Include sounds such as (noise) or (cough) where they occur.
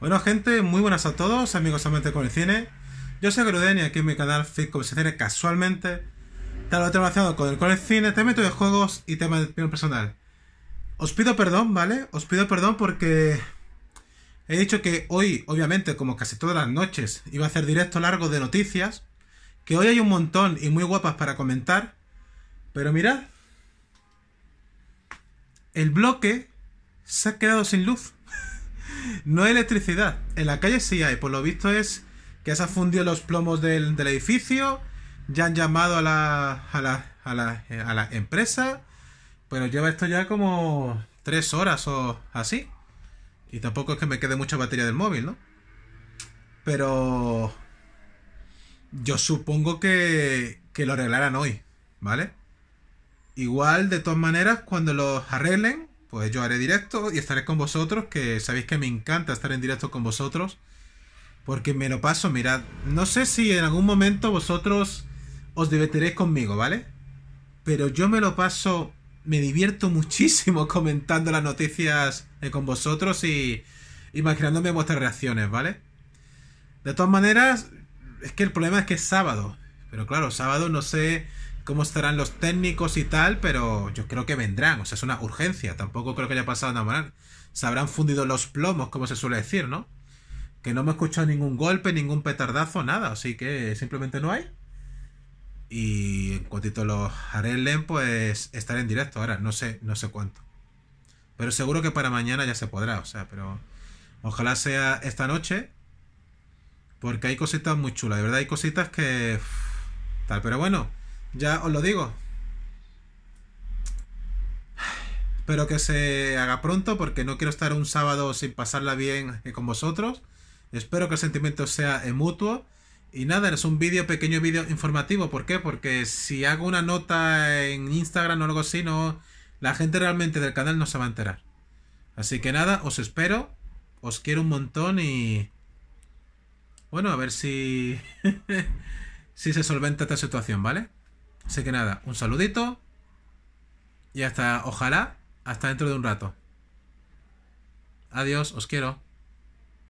Bueno, gente, muy buenas a todos, amigos amantes con el cine. Yo soy Gruden y aquí en mi canal Fit Conversaciones casualmente te lo relacionado con el con el cine, tema de juegos y tema de opinión personal. Os pido perdón, ¿vale? Os pido perdón porque he dicho que hoy, obviamente, como casi todas las noches, iba a hacer directo largo de noticias. Que hoy hay un montón y muy guapas para comentar. Pero mirad. El bloque se ha quedado sin luz. No hay electricidad. En la calle sí hay. Por lo visto es que se han fundido los plomos del, edificio. Ya han llamado a la, a la, a la, a la empresa. Pero lleva esto ya como tres horas o así. Y tampoco es que me quede mucha batería del móvil, ¿no? Pero yo supongo que, que lo arreglarán hoy, ¿vale? Igual, de todas maneras, cuando lo arreglen, pues yo haré directo y estaré con vosotros, que sabéis que me encanta estar en directo con vosotros, porque me lo paso, mirad, no sé si en algún momento vosotros os divertiréis conmigo, ¿vale? Pero yo me lo paso, me divierto muchísimo (laughs) comentando las noticias con vosotros y imaginándome vuestras reacciones, ¿vale? De todas maneras, es que el problema es que es sábado, pero claro, sábado no sé cómo estarán los técnicos y tal, pero yo creo que vendrán, o sea, es una urgencia, tampoco creo que haya pasado nada mal. Se habrán fundido los plomos, como se suele decir, ¿no? Que no me he escuchado ningún golpe, ningún petardazo, nada, así que simplemente no hay. Y en cuantito los arreglen, pues estaré en directo ahora, no sé, no sé cuánto. Pero seguro que para mañana ya se podrá, o sea, pero ojalá sea esta noche. Porque hay cositas muy chulas, de verdad hay cositas que... Tal, pero bueno, ya os lo digo. Espero que se haga pronto porque no quiero estar un sábado sin pasarla bien con vosotros. Espero que el sentimiento sea mutuo. Y nada, es un vídeo, pequeño vídeo informativo. ¿Por qué? Porque si hago una nota en Instagram o algo así, no, la gente realmente del canal no se va a enterar. Así que nada, os espero. Os quiero un montón y... Bueno, a ver si... (laughs) si se solventa esta situación, ¿vale? Así que nada, un saludito. Y hasta, ojalá, hasta dentro de un rato. Adiós, os quiero.